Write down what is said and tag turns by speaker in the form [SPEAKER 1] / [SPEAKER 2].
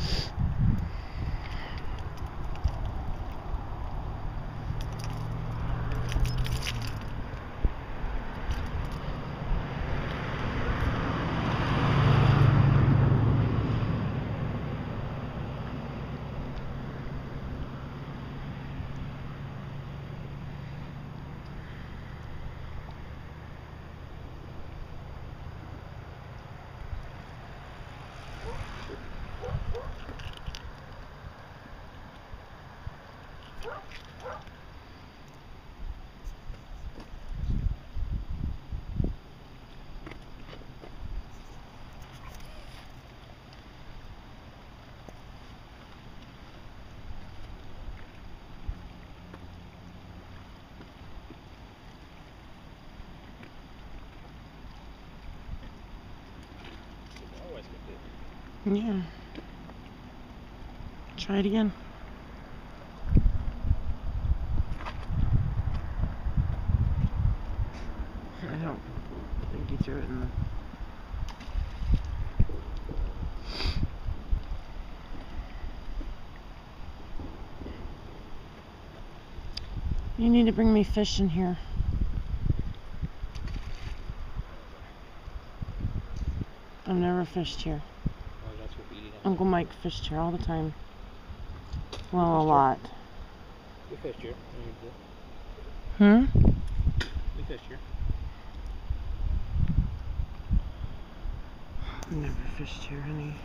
[SPEAKER 1] Always get it.
[SPEAKER 2] Yeah. Try it again. I don't think you threw it in the. You need to bring me fish in here. I've never fished here.
[SPEAKER 1] Oh, that's what we eat.
[SPEAKER 2] Uncle Mike fished here all the time. Well, a lot.
[SPEAKER 1] We fished here.
[SPEAKER 2] Hmm?
[SPEAKER 1] We fished here.
[SPEAKER 2] Never fished here, honey.